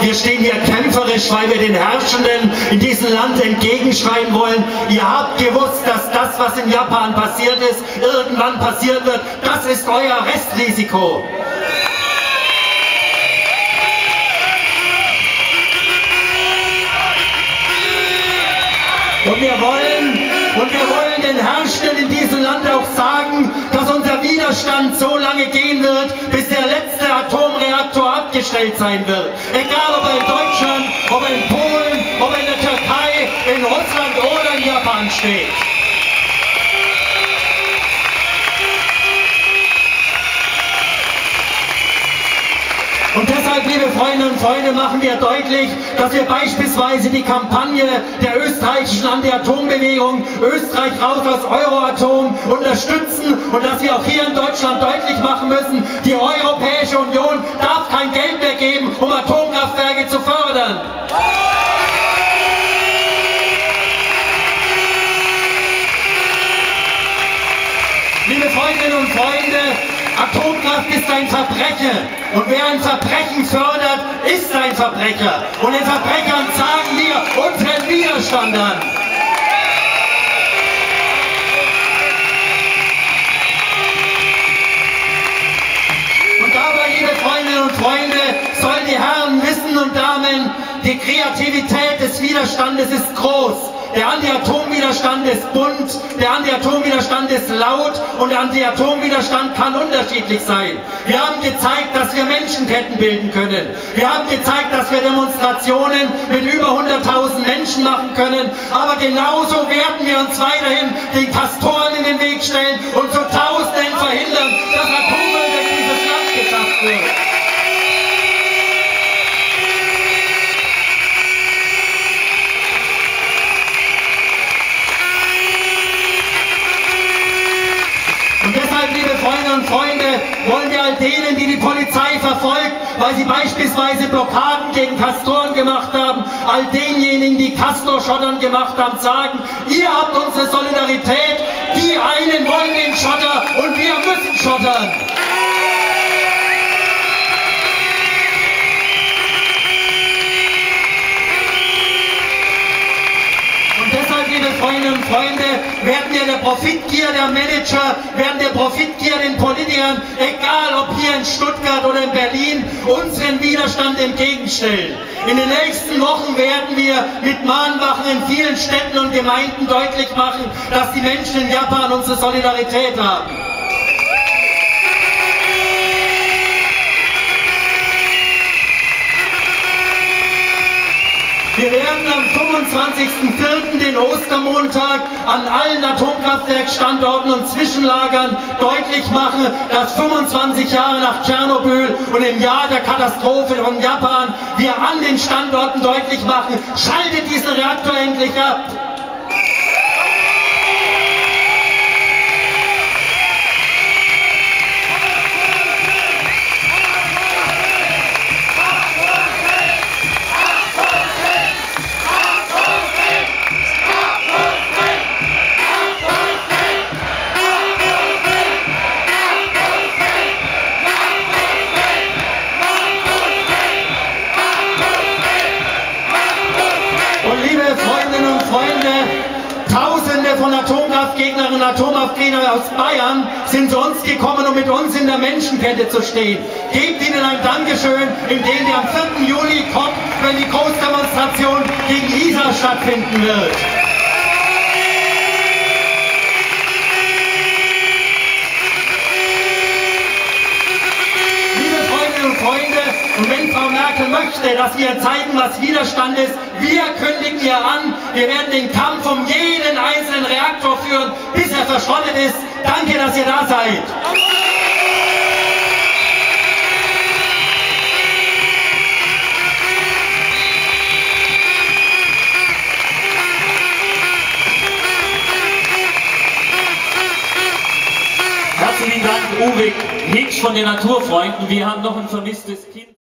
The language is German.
Wir stehen hier kämpferisch, weil wir den Herrschenden in diesem Land entgegenschreien wollen. Ihr habt gewusst, dass das, was in Japan passiert ist, irgendwann passiert wird. Das ist euer Restrisiko. Und wir wollen, und wir wollen den Herrschenden in diesem Land auch sagen, dass unser Widerstand so lange gehen wird, bis der letzte abgestellt sein wird. Egal ob er in Deutschland, ob er in Polen, ob er in der Türkei, in Russland oder in Japan steht. Und deshalb, liebe Freundinnen und Freunde, machen wir deutlich, dass wir beispielsweise die Kampagne der österreichischen Anti-Atom-Bewegung Österreich raus aus Euroatom unterstützen und dass wir auch hier in Deutschland deutlich machen müssen, die Europäische Union darf Freundinnen und Freunde, Atomkraft ist ein Verbrechen. Und wer ein Verbrechen fördert, ist ein Verbrecher. Und den Verbrechern sagen wir unseren Widerstand an. Und dabei, liebe Freundinnen und Freunde, sollen die Herren wissen und Damen, die Kreativität des Widerstandes ist groß. Der Anti-Atom-Widerstand ist bunt, der Anti-Atom-Widerstand ist laut und der Anti-Atom-Widerstand kann unterschiedlich sein. Wir haben gezeigt, dass wir Menschenketten bilden können. Wir haben gezeigt, dass wir Demonstrationen mit über 100.000 Menschen machen können. Aber genauso werden wir uns weiterhin den Pastoren in den Weg stellen und zu Tausenden verhindern, dass Atommüll durch dieses Land geschafft wird. Freundinnen und Freunde, wollen wir all denen, die die Polizei verfolgt, weil sie beispielsweise Blockaden gegen Kastoren gemacht haben, all denjenigen, die Castor-Schottern gemacht haben, sagen, ihr habt unsere Solidarität, die einen wollen den Schotter und wir müssen schottern. liebe Freundinnen und Freunde, werden wir der Profitgier der Manager, werden der Profitgier den Politikern, egal ob hier in Stuttgart oder in Berlin, unseren Widerstand entgegenstellen. In den nächsten Wochen werden wir mit Mahnwachen in vielen Städten und Gemeinden deutlich machen, dass die Menschen in Japan unsere Solidarität haben. Wir werden am 25.04. den Ostermontag an allen Atomkraftwerkstandorten und Zwischenlagern deutlich machen, dass 25 Jahre nach Tschernobyl und im Jahr der Katastrophe von Japan wir an den Standorten deutlich machen, schaltet diesen Reaktor endlich ab. Von Atomkraftgegnerinnen und Atomkraftgegnern aus Bayern sind uns gekommen, um mit uns in der Menschenkette zu stehen. Gebt ihnen ein Dankeschön, indem ihr am 4. Juli kommt, wenn die Großdemonstration gegen ISA stattfinden wird. Freunde, und wenn Frau Merkel möchte, dass wir zeigen, was Widerstand ist, wir kündigen ihr an, wir werden den Kampf um jeden einzelnen Reaktor führen, bis er verschrottet ist. Danke, dass ihr da seid. Herzlichen Dank, Uwe Hitsch von den Naturfreunden. Wir haben noch ein vermisstes Kind.